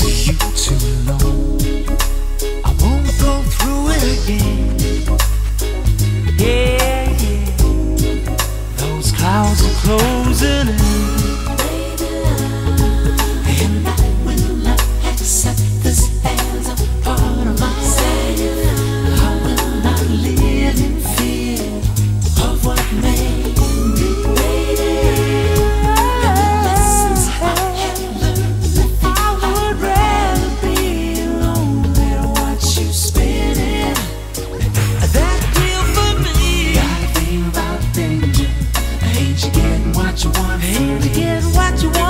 you. I won't go through it again. Yeah, yeah. Those clouds are closing in. what you want.